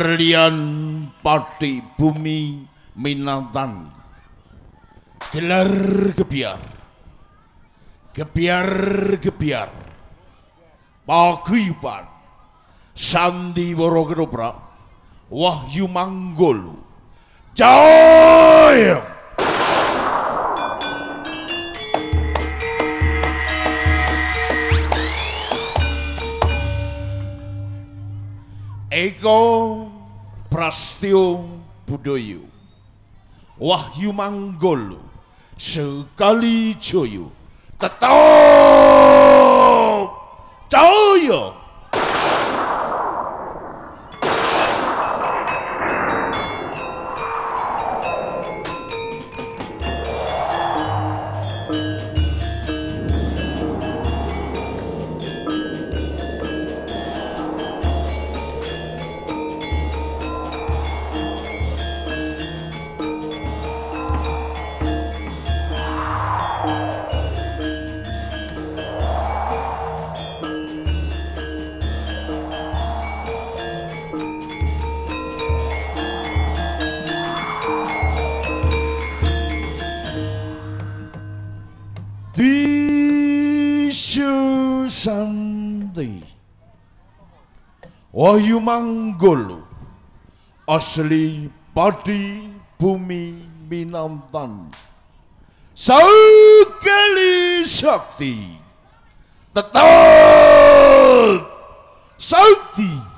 berlian pati bumi minatan. Gelar gebiar. Gebiar gebiar. Paguyuban. Sandi woro gedoprak wahyu manggolo jaya Eko Prastio Budoyo. Wahyu Manggolo Sekali Joyo. Tetap! Jaya Wahyu Manggolo Asli Padi Bumi Minantan. Saukeli Sakti Tetap Sakti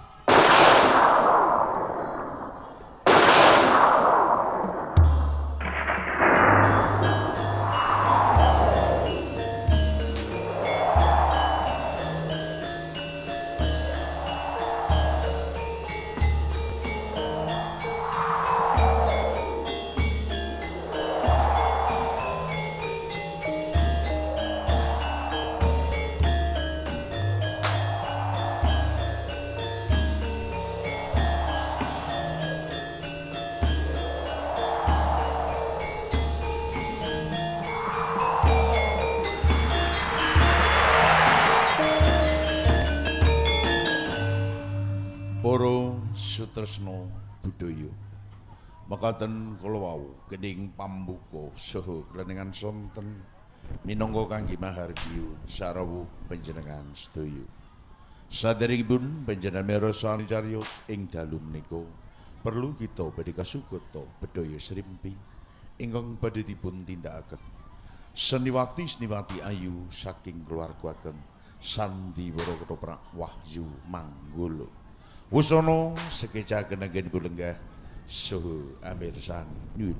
Para sutresna budaya. Mekaten kula wau kening pambuka saha kleningan sonten minangka kangge mahargya sarawu panjenengan sedaya. Saderengipun panjenengan mirasa cariyos ing dalu menika perlu kita badhe kasukata bedhaya srimpi ingkang badhe dipun tindakaken. Seniwati seniwati ayu saking keluarga ageng Sandiwara Ketoprak Wahyu Manggolo. Wusono sekeca kenagen kulenggah suhu amirsan nyun.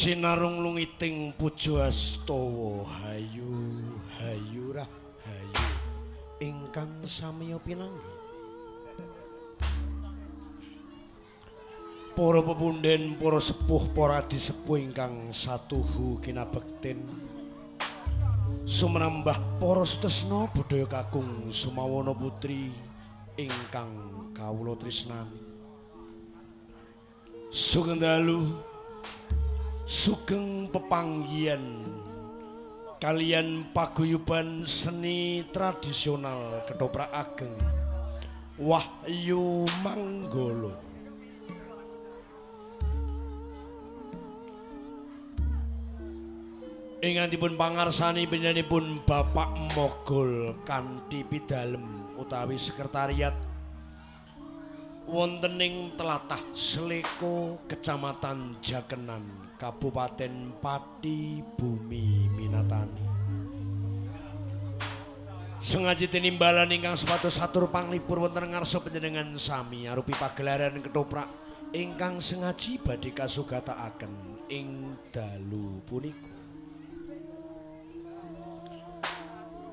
Sinarung lungiting puja astawa hayu hayu rah hayu. Ingkang samiya pinanggih. Para pepunden, para sepuh, para disepuh ingkang satuhu kinabektin. Sumrambah para sutresna budaya kakung sumawana putri ingkang kawula tresnani sugeng dalu sugeng pepanggihan kalian paguyuban seni tradisional ketoprak ageng Wahyu Manggolo Ingantipun pangarsani penyanipun Bapak Mogol kanthi pidalem utawi sekretariat wontening telatah Sleko Kecamatan Jakenan Kabupaten Pati Bumi Minatani. Sengaja tinimbalan ingkang sepatus satur panglipur wonten ngarsa panjenengan sami arupi pagelaran ketoprak ingkang sengaji badhe kasugataaken ing dalu punika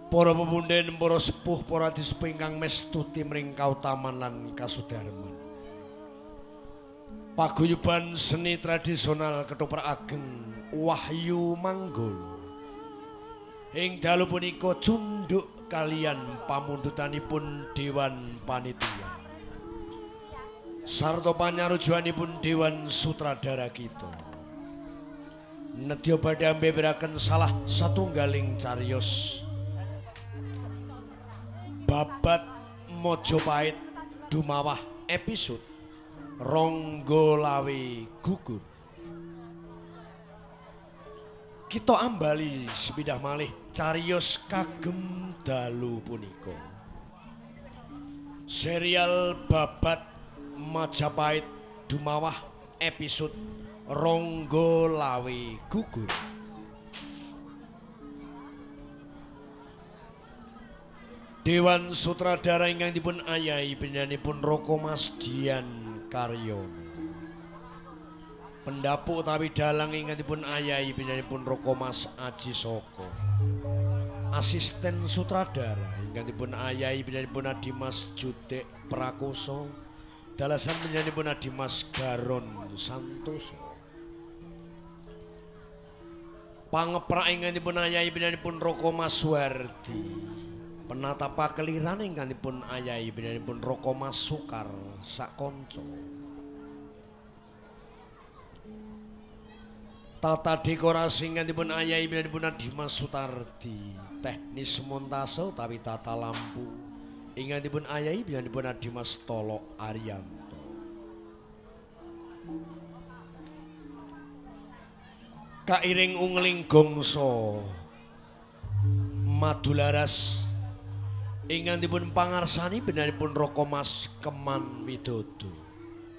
Para pemunden, para sepuh, para disepuh ingkang mestuti mring kautaman lan kasudarman. Paguyuban seni tradisional ketoprak ageng Wahyu Manggul. Ing dalu punika cunduk kalian pamundutanipun Dewan Panitia. Sarta panyarujuanipun Dewan Sutradara kita. Nedya badhe ambeberaken salah satunggaling cariyos babat Mojopahit Dumawah episode Ronggo Lawe Gugur. Kita ambali sepidah malih cariyos kagem dalu punika. Serial babat Majapahit Dumawah episode Ronggo Lawe Gugur Dewan Sutradara ingkang dipun ayahi penyanipun Roko Mas Dian Karyono. Pendapu utawi dalang ingkang dipun ayahi penyanipun Roko Mas Aji Soko. Asisten sutradara ingkang dipun ayahi penyanipun Adimas Judek Prakoso. Dalasan penyanipun Adimas Garon Santoso. Pangeprak ingkang dipun ayahi penyanipun Roko Mas Wardi. Penata pakeliran ingkangipun ayahi binanipun Roko Mas Sukar sakonco. Tata dekorasi ingkangipun ayahi binanipun Adimas Sutardi teknis montase utawi tata lampu ingkangipun ayahi binanipun Adimas Tolok Arianto kairing ungling gongso madularas ingantipun pangarsani benaripun Roko Mas Keman Widodo.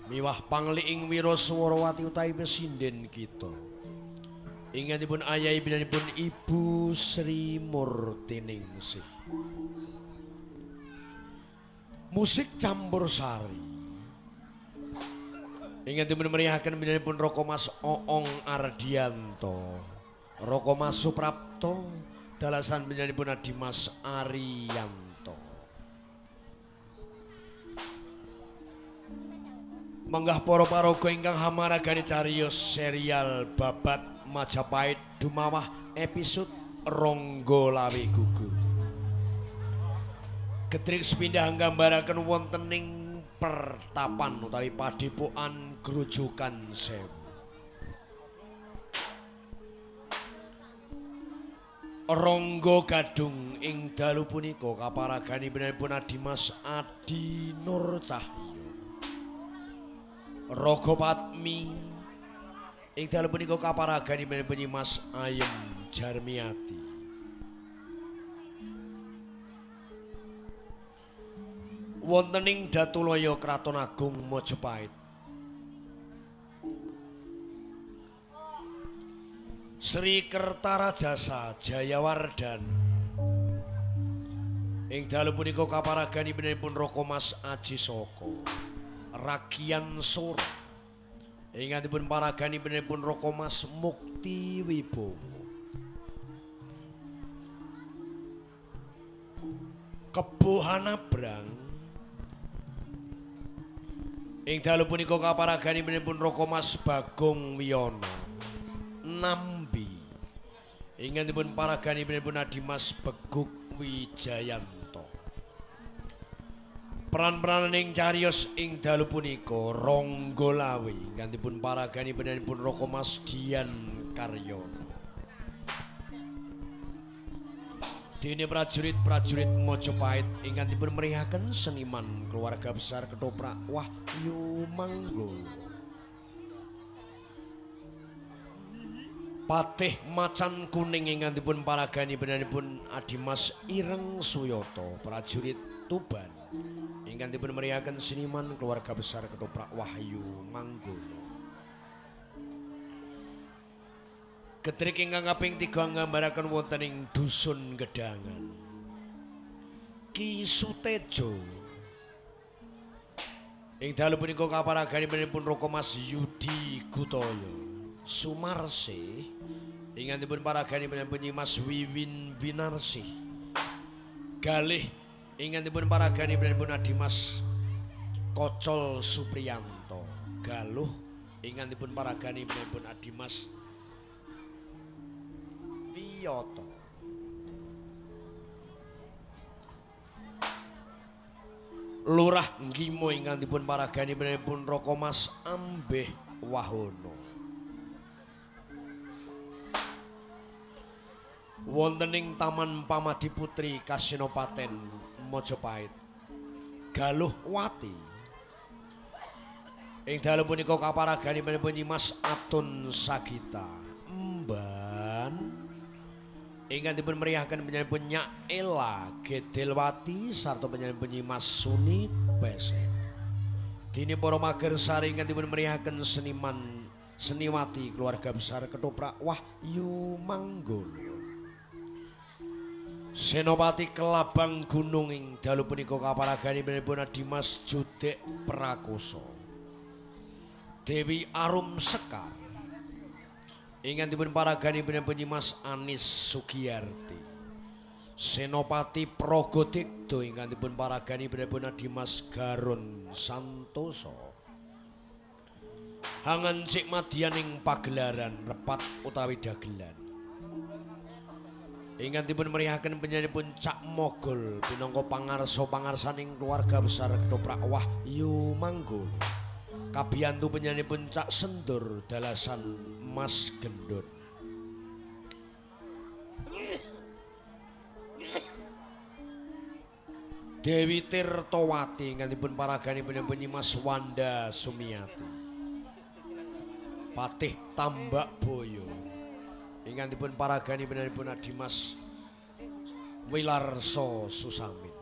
Miwah pangli ing Wiraswarawati utawi pesinden kita. Ingantipun ayahi benaripun Ibu Sri Murtiningsih. Musik campur sari. Ingantipun meriahkan benaripun Roko Mas Oong Ardianto. Roko Mas Suprapto dalasan benaripun Adimas Arianto Menggah para paraga ingkang hamaragani cariyos serial babat Majapahit Dumawah episode Ronggo Lawe Gugur. Gedrik sepindah nggambaraken wontening pertapan utawi padepokan grojogan sewu. Ronggo Gadung ing dalu punika kaparagani benaripun Adimas Adi Nur Cahya. Raga Patmi ing dalem punika kaparagani penyi Mas Ayem Jarmiati. Wontening Datulaya Kraton Agung Majapahit. Sri Kertarajasa Jayawardana ing dalem punika kaparagani penipun Roko Mas Aji Soko Rakian Sora Ingkang paragani pun Roko Mas Mukti Wibowo. Kebohana Brang Ing dalu punika kaparagani pun Roko Mas Bagong Wiyono. Nambi. Ingkang dipun paragani pun Adimas Beguk Wijayanto. Peran-peran ing cariyos ing dalu punika Ronggo Lawi ingkang dipun paragani pun Roko Mas Dian Karyono. Dene prajurit-prajurit Mojopahit ingkang dipun merihaken seniman keluarga besar Ketoprak Wahyu Manggolo. Patih Macan Kuning ingkang dipun paragani pun Adimas Ireng Suyoto, prajurit Tuban. Ingkang dipun merihaken seniman keluarga besar Ketoprak Wahyu Manggolo. Getrik ingkang kaping 3 nggambaraken wonten ing dusun Gedangan. Ki Sutejo. Ing dalu punika kaparagani pun Roko Mas Yudi Gutoyo. Sumarse ingkang dipun paragani penyanyi Mas Wiwin Winarsi. Galih Ingat Ingkantipun paraganipun Bunda adimas Kocol Supriyanto. Galuh Ingat ingkantipun paraganipun Bunda adimas. Wiyoto Lurah Ngimo ingkantipun paraganipun Bunda Rokomas Ambeh Wahono. Wontening Taman Pamadi Putri Kasinopaten. Mojopahit. Galuh Wati. Ing dalu punika kaparagani pun Mas Atun Sagita. Mban ingkang dipun meriahkan penyanyi penyak Ela Gedelwati sarta penyanyi penyanyi Mas Suni Pese. Dini para mager sari ingkang dipun meriahkan seniman Seniwati keluarga besar Ketoprak Wahyu Manggolo. Senopati Kelabang Gunung ing dalu punika kaparagani pun Dimas Judek Prakoso. Dewi Arum Sekar. Ingkang dipun paragani penyanyi Mas Anis Sugiyarti. Senopati Progodikdo ingkang dipun paragani penyanyi Dimas Garun Santoso. Hangan sik madyaning pagelaran repat utawi dagelan. Ingkang dipun merihaken penyanyi pun Cak Mogol pinangka pangarsa pangarsaning keluarga besar Ketoprak Wahyu Manggolo. Kabiyantu penyanyi pun Cak Sendur dalasan Mas Gendut. Dewi Tirtowati nganipun paragani penyanyi Mas Wanda Sumiati. Patih Tambak Boyo. Ingkang paragani penyanyi Dimas Wilarso Susamin.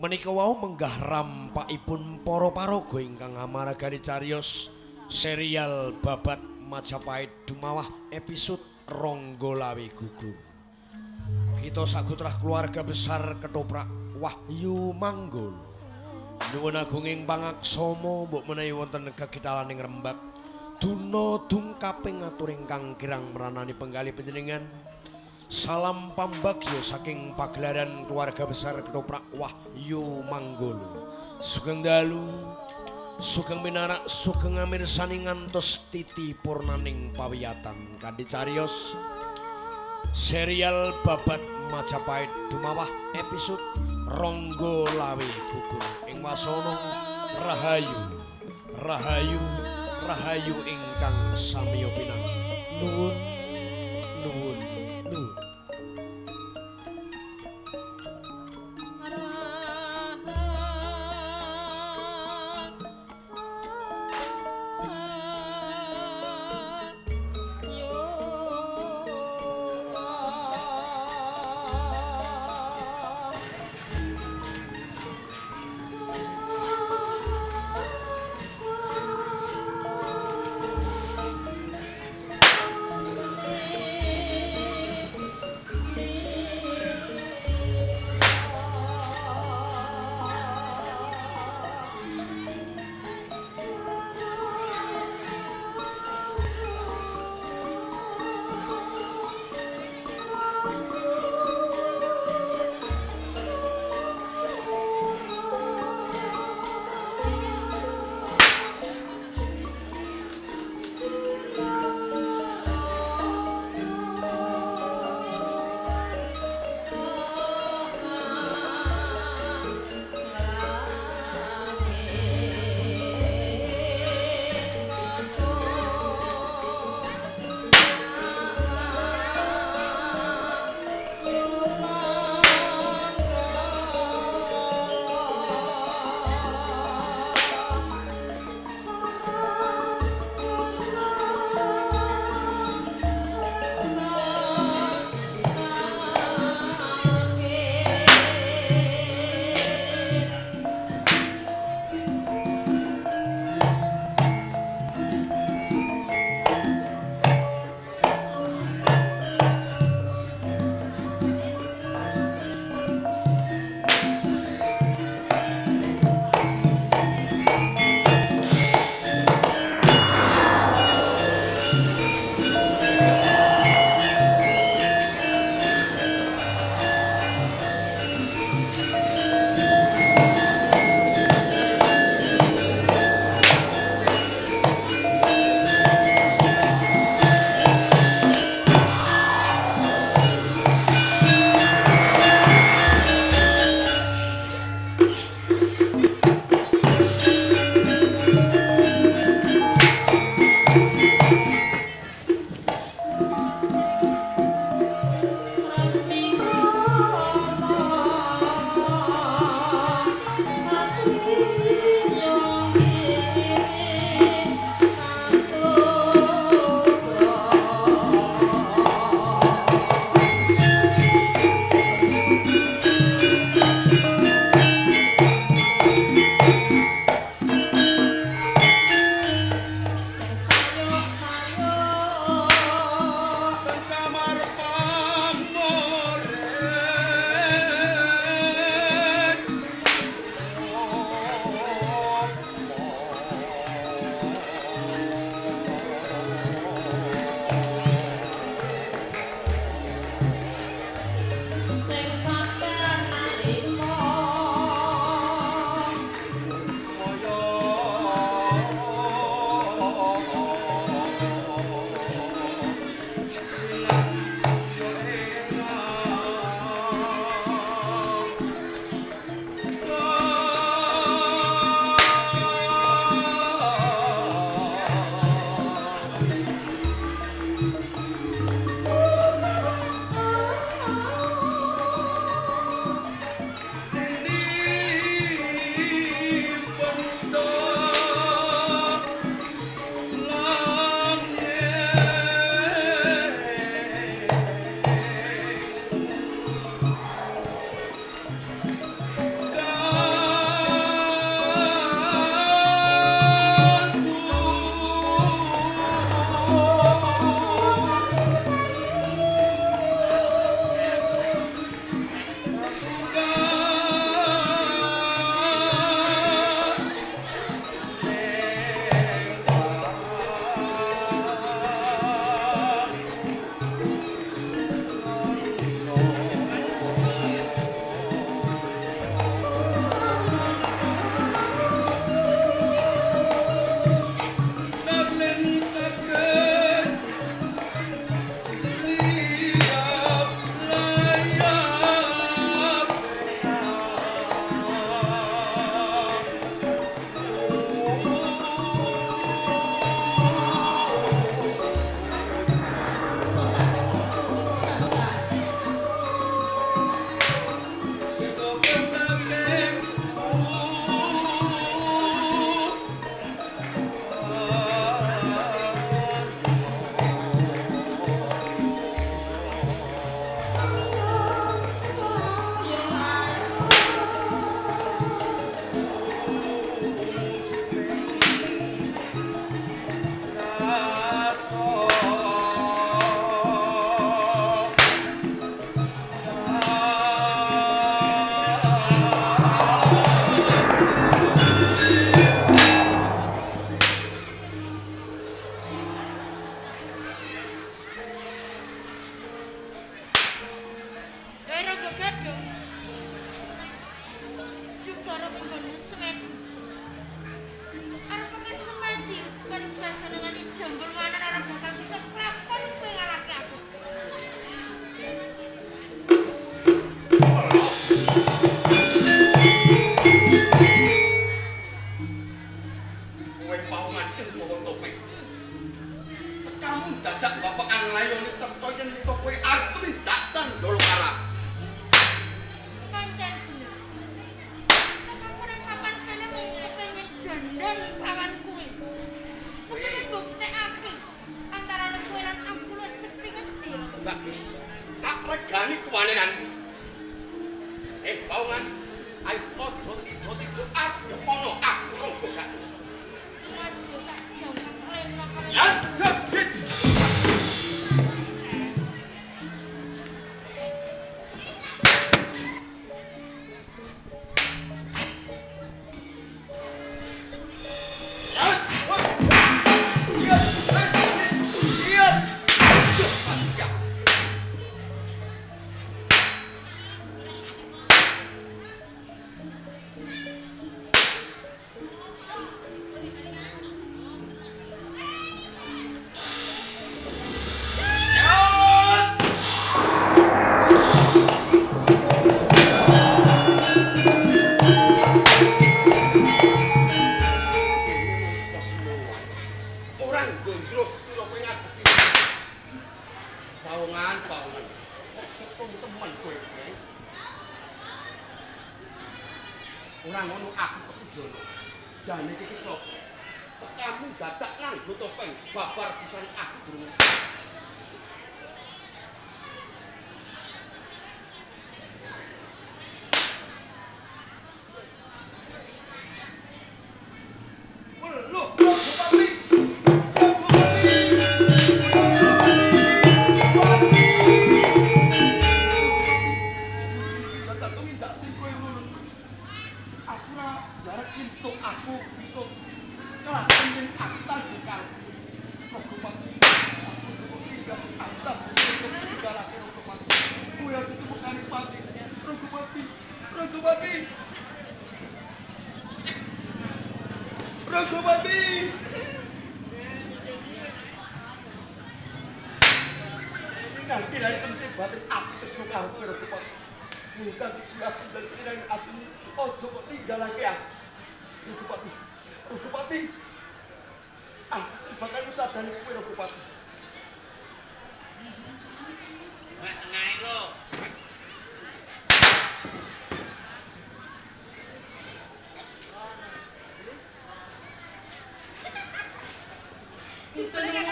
Menika wau menggah rampakipun para paraga ingkang amaragani cariyos serial babat Majapahit Dumawah episode Ronggolawi Gugur. Kita sagutrah keluarga besar ketoprak Wahyu Manggul. Nuwun agunging pangaksama mbok menawi wonten kekitalaning Rembak Duna dungkaping atur ingkang kirang meranani penggali panjenengan. Salam pambagyo saking pagelaran keluarga besar ketoprak Wahyu Manggolo. Sugeng dalu, sugeng minarak, sugeng amirsani ngantos titi purnaning pawiyatan kanthi cariyos serial babat Majapahit Dumawah episode Ronggo Lawi Gugur ing wasana Rahayu Rahayu Rahayu ingkang samiya pinang nuwun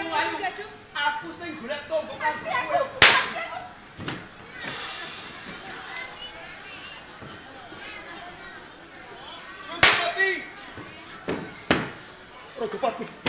Aku sing golek tombok kan. Aku. Aku. Aku. Aku.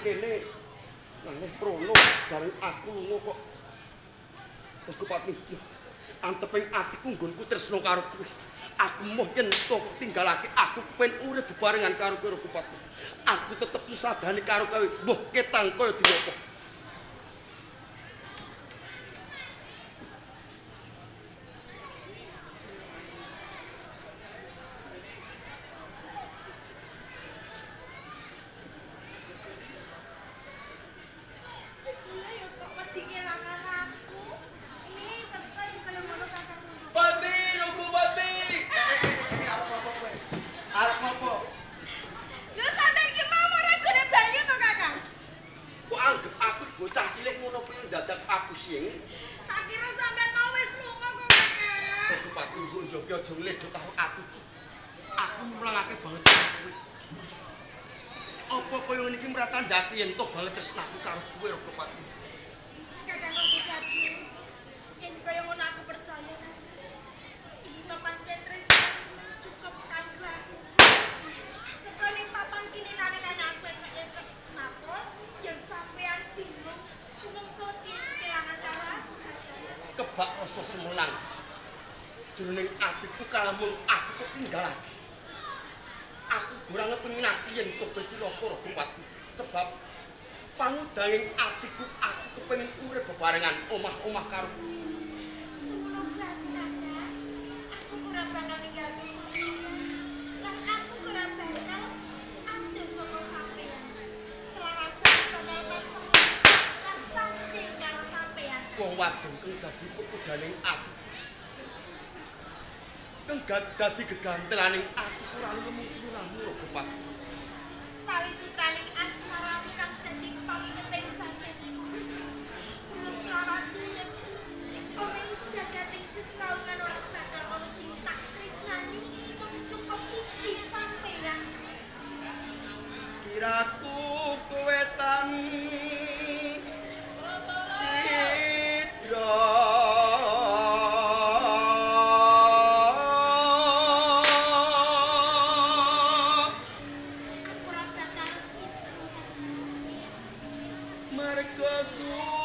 kene nangis prono bareng aku lungo kok. Aku pati anteping atiku nggonku tresno karo kowe aku mau nyentuh kok tinggal aku kepen urip bebarengan karo kowe aku tetep susah karo kowe. Mbuh ketang kaya diopo dati entuk tok balik tersenaku karo kue rogo sajaning aku. Kang dadi digegantelaning aku ora lumungsu ora Jesus.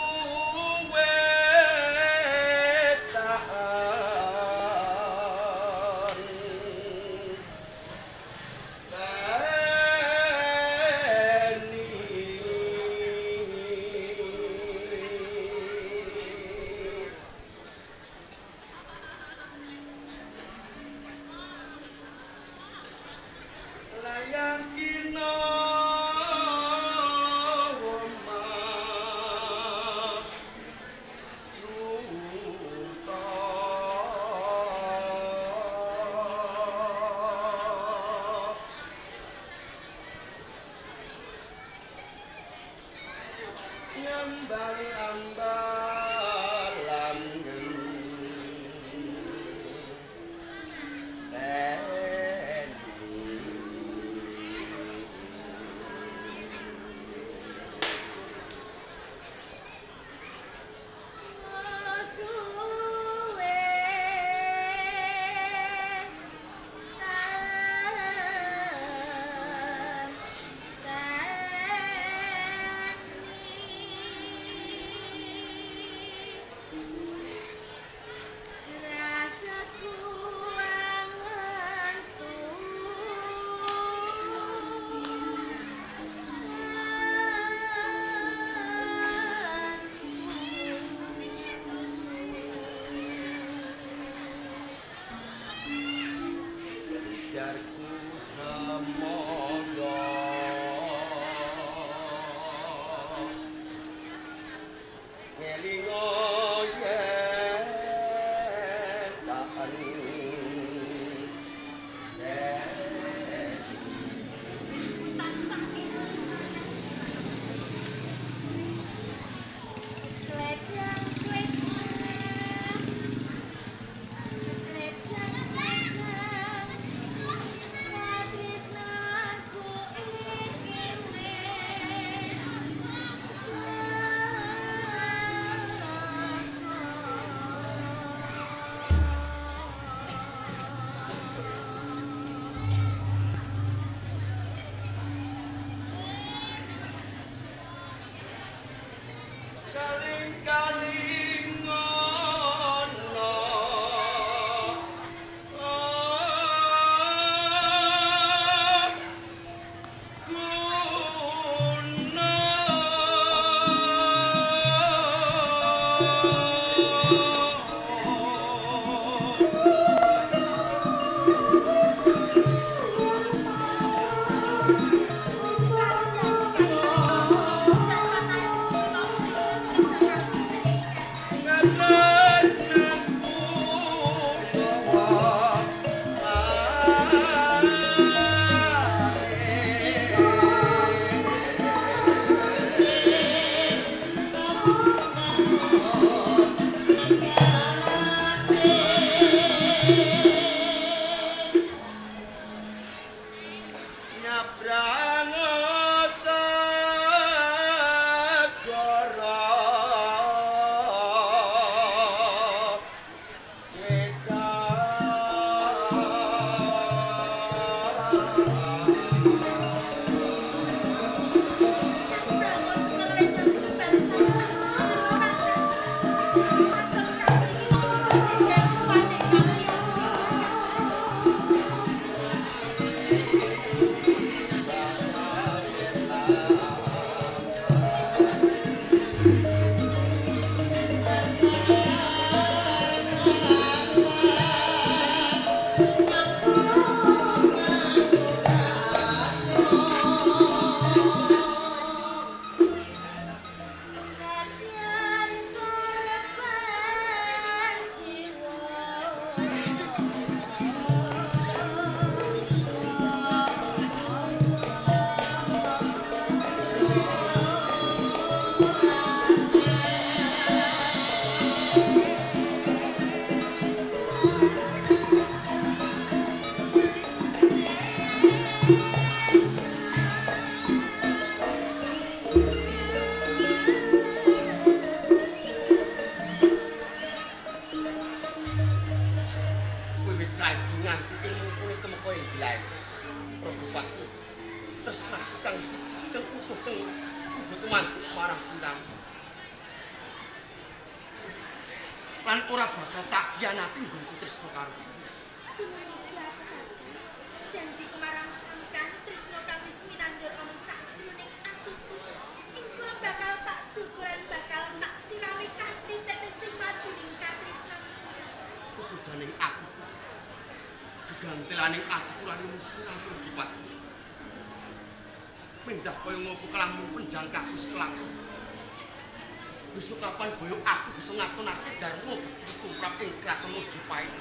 Darmo ditumrap ing kraton Mojopahit.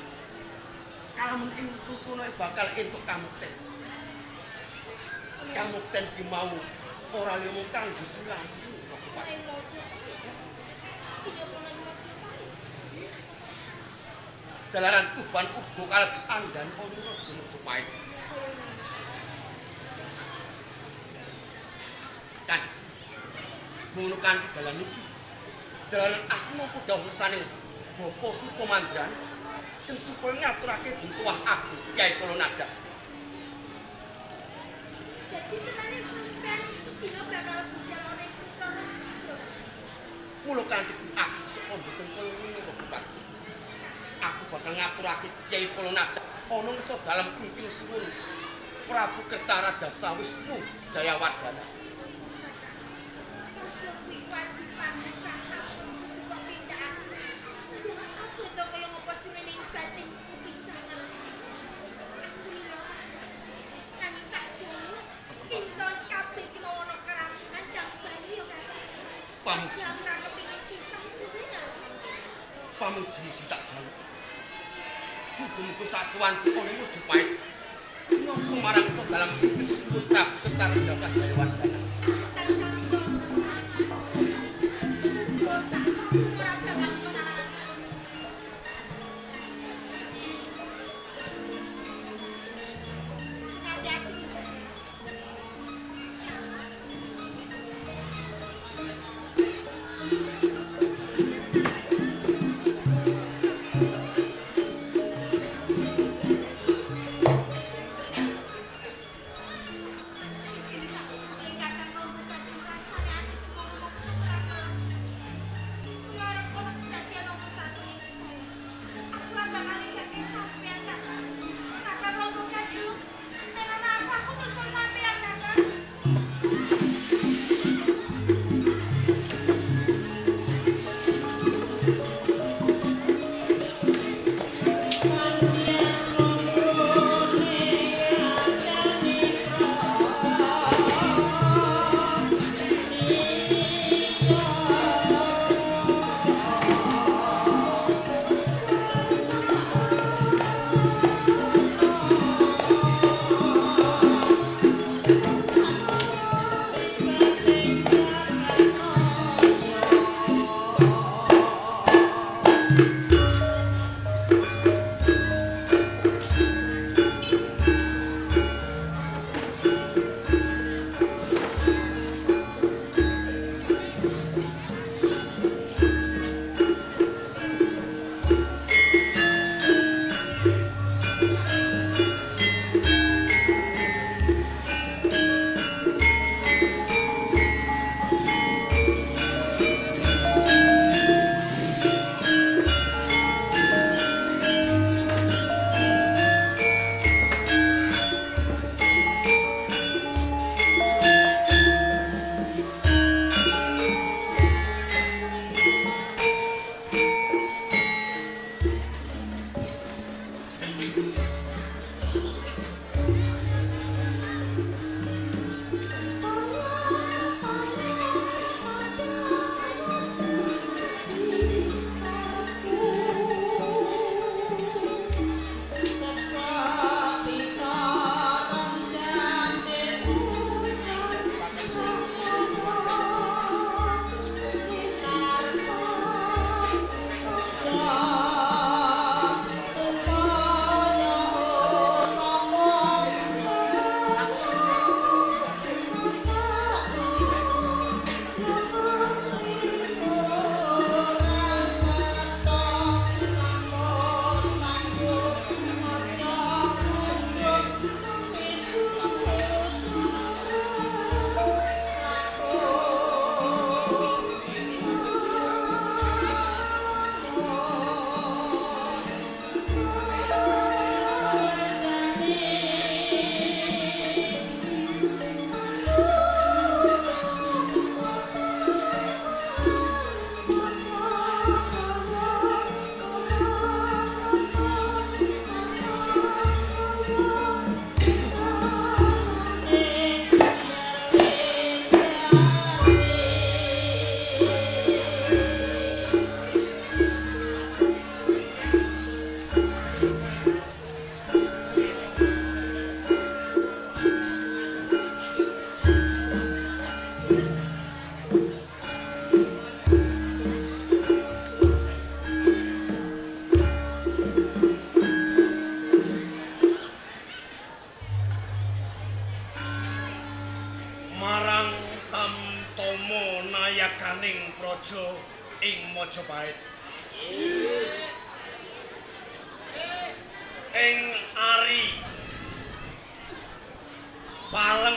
Kalamun ing rukono bakal entuk kamukten. Kamukten ki mau ora liya mung kanggo siramu. Pak. Ing lojo. Iya kula lojo. Jalaran Tuban uga kalebet andan ana Raja Mojopahit. Kan ngono kan dalan iki. Jalaran aku mampu dawuh sane Bapa Supamandran sing supaya ngaturake buntuah aku Kyai Kolonada. Jadi cenane sampean itu dina bakal ing putra Raja. Mula kanthi aku saka mboten kaya ngono kok. Aku bakal ngaturake Kyai Kolonada ana ngeso dalem kumpil suwun Prabu Kertaraja Sawisnu Jayawardana. Pamuji, pamuji si tak jalu. Hukum-hukum sasuwanku ana Mojopahit. Nyompo marang so dalam kumpil suwun Prabu Kertaraja Jayawardana. Tansah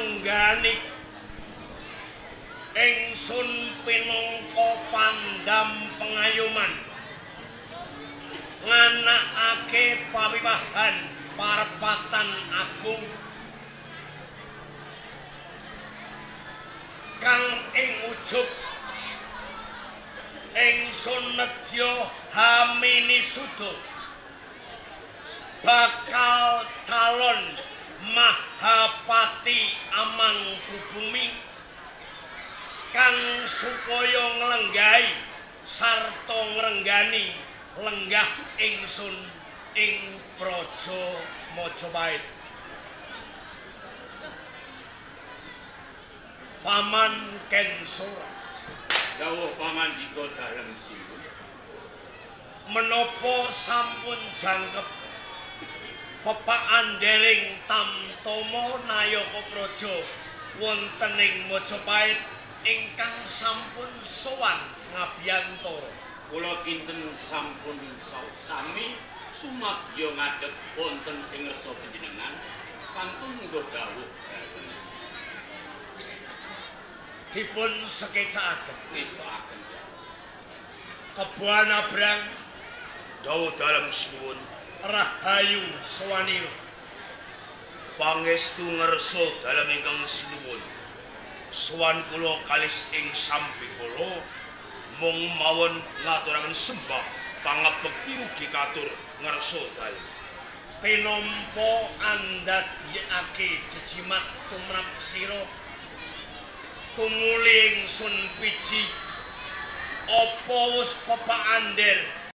palengganik ingsun pinangka pandam pengayuman. Nganakake pawiwahan parepatan agung. Kang ing ujug. Ingsun nedya hamini sudut bakal calon Mahapati Amangkubumi kang supaya nglenggahi sarta ngrenggani lenggah ingsun ing praja Majapahit Paman Kensora Dawuh pamandika dalem siwun. menapa sampun jangkep pepakan dering tamtama nayaka praja wonten ing Majapahit ingkang sampun sowan ngabiyantara Kula kinten sampun sa- sami sumadya ngadhep wonten ing resa panjenengan. Kantun nggo dawuh dalem siwun. dipun sekecakaken Ngestakaken. kebuan abrang. Dawuh dalem sinuwun rahayu sawanira pangestu ngersa dalem ingkang sinuwun sowan kula kalis ing sampi kula mung mawon ngaturaken sembah pangabekti rugi katur ngersa dalem. Tinampa andadekake jejimat tumrap sira tumuli ingsun piji. Apa wis pepak ander